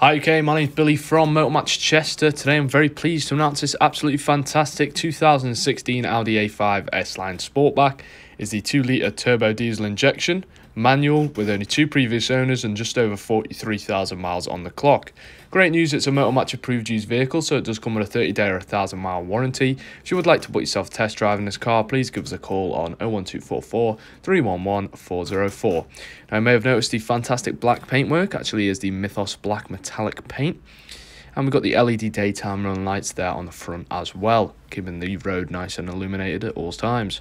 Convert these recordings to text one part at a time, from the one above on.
Hi, okay, my name's Billy from Motor Match Chester. Today I'm very pleased to announce this absolutely fantastic 2016 Audi A5 S-Line Sportback. is the 2 litre turbo diesel injection, manual with only two previous owners and just over 43,000 miles on the clock. Great news, it's a Motor Match approved used vehicle, so it does come with a 30 day or 1,000 mile warranty. If you would like to put yourself test driving this car, please give us a call on 01244 311 404. Now, you may have noticed the fantastic black paintwork actually is the Mythos black metallic paint. And we've got the LED daytime running lights there on the front as well, keeping the road nice and illuminated at all times.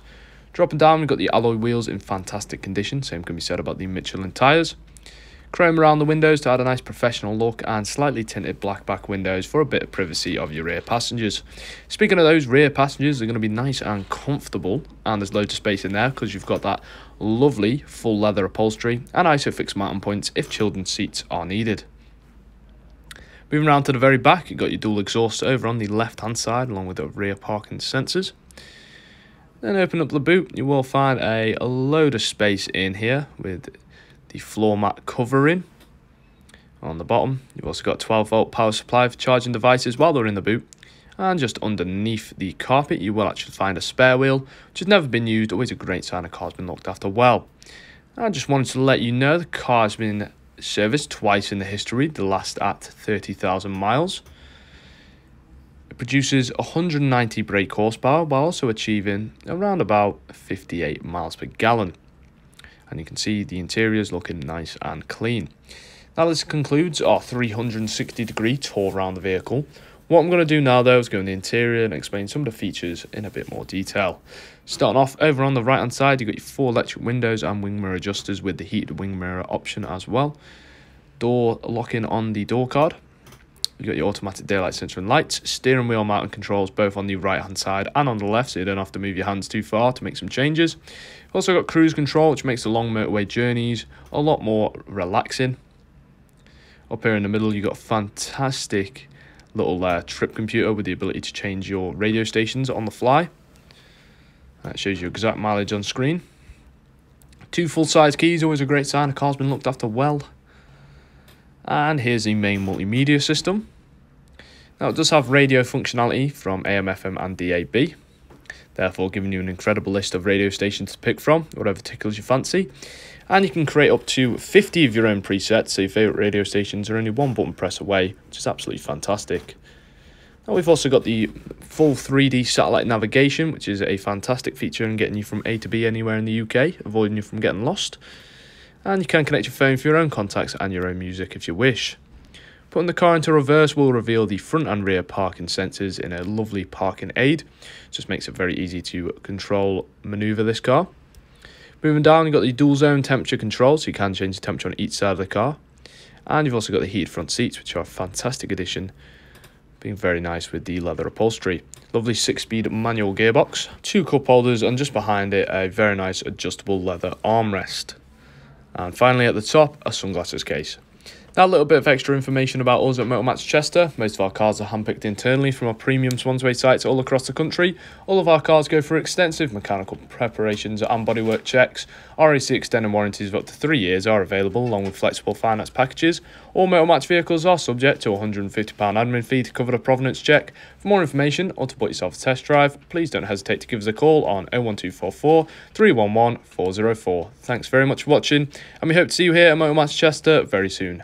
Dropping down, we've got the alloy wheels in fantastic condition. Same can be said about the Michelin tyres. Chrome around the windows to add a nice professional look and slightly tinted black back windows for a bit of privacy of your rear passengers. Speaking of those rear passengers, they're going to be nice and comfortable and there's loads of space in there because you've got that lovely full leather upholstery and ISOFIX mounting points if children's seats are needed. Moving around to the very back, you've got your dual exhaust over on the left hand side along with the rear parking sensors. Then open up the boot, you will find a, a load of space in here with the floor mat covering on the bottom. You've also got 12 volt power supply for charging devices while they're in the boot. And just underneath the carpet, you will actually find a spare wheel, which has never been used, always a great sign a car's been looked after well. I just wanted to let you know the car has been serviced twice in the history, the last at 30,000 miles produces 190 brake horsepower while also achieving around about 58 miles per gallon. And you can see the interior is looking nice and clean. Now this concludes our 360 degree tour around the vehicle. What I'm going to do now though is go in the interior and explain some of the features in a bit more detail. Starting off over on the right hand side, you've got your four electric windows and wing mirror adjusters with the heated wing mirror option as well. Door locking on the door card You've got your automatic daylight sensor and lights, steering wheel mount and controls both on the right hand side and on the left, so you don't have to move your hands too far to make some changes. You've also got cruise control, which makes the long motorway journeys a lot more relaxing. Up here in the middle, you've got a fantastic little uh, trip computer with the ability to change your radio stations on the fly. That shows you exact mileage on screen. Two full-size keys, always a great sign. A car's been looked after well. And here's the main multimedia system. Now it does have radio functionality from AM, FM and DAB, therefore giving you an incredible list of radio stations to pick from, whatever tickles your fancy. And you can create up to 50 of your own presets, so your favourite radio stations are only one button press away, which is absolutely fantastic. Now we've also got the full 3D satellite navigation, which is a fantastic feature in getting you from A to B anywhere in the UK, avoiding you from getting lost and you can connect your phone for your own contacts and your own music if you wish. Putting the car into reverse will reveal the front and rear parking sensors in a lovely parking aid. Just makes it very easy to control manoeuvre this car. Moving down, you've got the dual zone temperature control, so you can change the temperature on each side of the car. And you've also got the heated front seats, which are a fantastic addition, being very nice with the leather upholstery. Lovely six-speed manual gearbox, two cup holders, and just behind it, a very nice adjustable leather armrest. And finally at the top, a sunglasses case. A little bit of extra information about us at Motormatch Chester. Most of our cars are handpicked internally from our premium Swansway sites all across the country. All of our cars go through extensive mechanical preparations and bodywork checks. RAC extended warranties of up to three years are available along with flexible finance packages. All Motormatch vehicles are subject to a £150 admin fee to cover the provenance check. For more information or to put yourself a test drive, please don't hesitate to give us a call on 01244 311 404. Thanks very much for watching and we hope to see you here at Motormatch Chester very soon.